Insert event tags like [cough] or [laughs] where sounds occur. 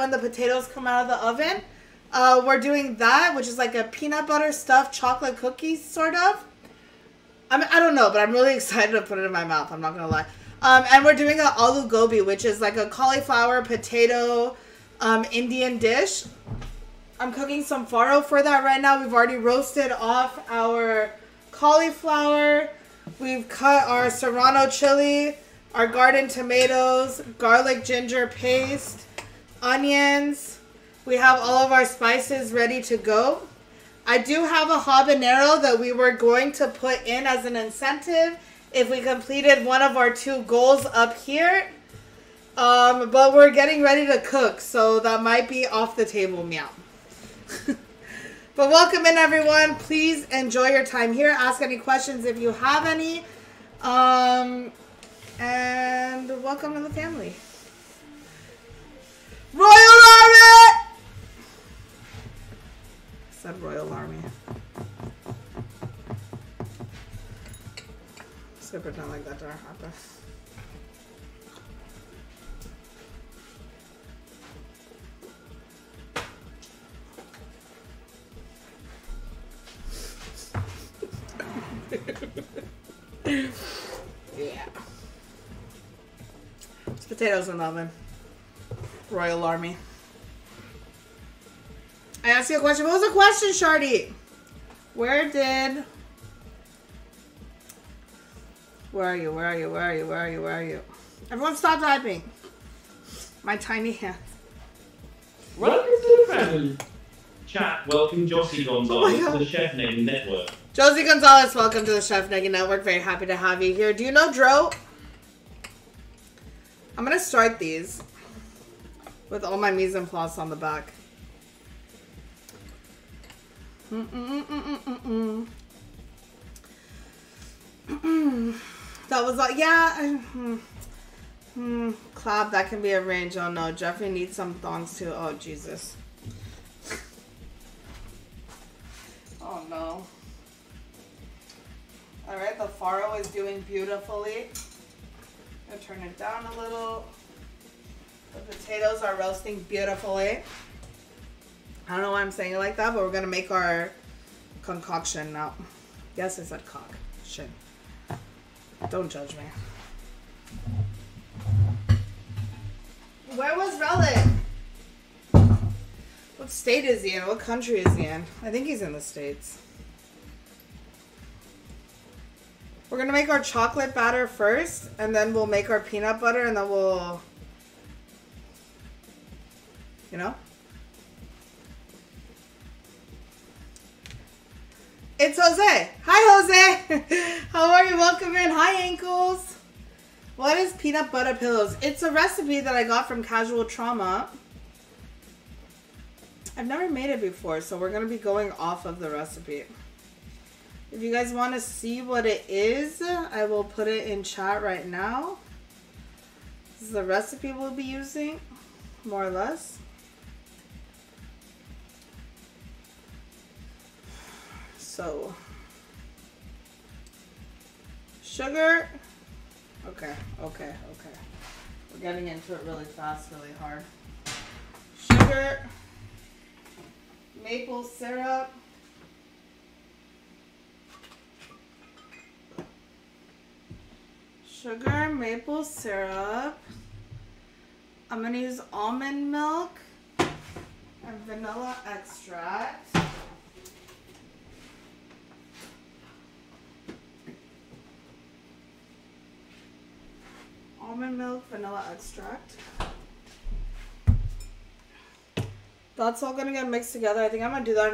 when the potatoes come out of the oven. Uh, we're doing that, which is like a peanut butter stuffed chocolate cookie, sort of. I mean, I don't know, but I'm really [laughs] excited to put it in my mouth. I'm not gonna lie. Um, and we're doing an aloo gobi, which is like a cauliflower potato um, Indian dish. I'm cooking some farro for that right now. We've already roasted off our cauliflower. We've cut our serrano chili, our garden tomatoes, garlic ginger paste, onions. We have all of our spices ready to go. I do have a habanero that we were going to put in as an incentive if we completed one of our two goals up here. Um, but we're getting ready to cook, so that might be off the table, meow. [laughs] but welcome in, everyone. Please enjoy your time here. Ask any questions if you have any. Um, and welcome to the family. Royal Army. Gonna pretend like that didn't happen. [laughs] yeah. It's potatoes in the oven. Royal Army. I asked you a question. What was the question, Shardy? Where did... Where are you? Where are you? Where are you? Where are you? Where are you? Everyone stop typing. My tiny hands. Welcome to the family. Chat, welcome Josie oh Gonzalez Oh to the Chef Name Network. Josie Gonzalez, welcome to the Chef Nugget Network. Very happy to have you here. Do you know Dro? I'm gonna start these with all my mise en place on the back. That was like, yeah. I- Hmm. Hmm. Clap, that can be arranged. Oh no, Jeffrey needs some thongs too. Oh Jesus. [laughs] Oh no. Alright, the farro is doing beautifully. I'm gonna turn it down a little. The potatoes are roasting beautifully. I don't know why I'm saying it like that, but we're gonna make our concoction now. Yes, I said cock. Shit. Don't judge me. Where was Relic? What state is he in? What country is he in? I think he's in the States. We're gonna make our chocolate batter first, and then we'll make our peanut butter, and then we'll, you know? It's Jose. Hi, Jose. [laughs] How are you? Welcome in. Hi, ankles. What is peanut butter pillows? It's a recipe that I got from Casual Trauma. I've never made it before, so we're gonna be going off of the recipe. If you guys want to see what it is, I will put it in chat right now. This is the recipe we'll be using, more or less. So, sugar. Okay, okay, okay. We're getting into it really fast, really hard. Sugar, maple syrup. Sugar, maple syrup. I'm gonna use almond milk and vanilla extract. Almond milk, vanilla extract. That's all gonna get mixed together. I think I'm gonna do that